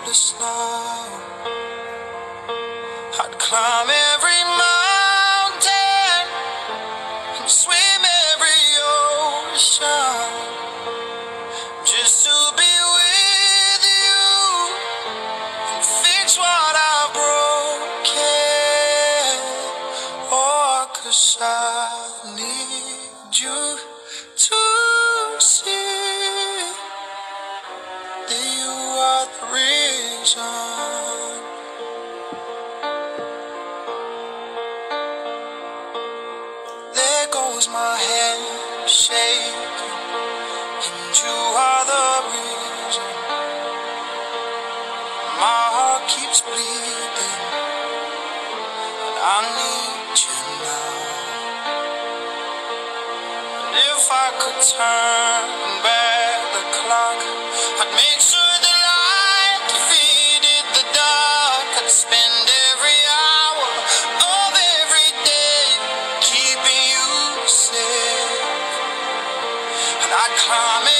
hopeless now. I'd climb every mountain and swim every ocean just to be with you and fix what I broken. Oh, 'cause I need you to see reason. There goes my hand shaking, and you are the reason. My heart keeps bleeding, and I need you now. And if I could turn back And I'd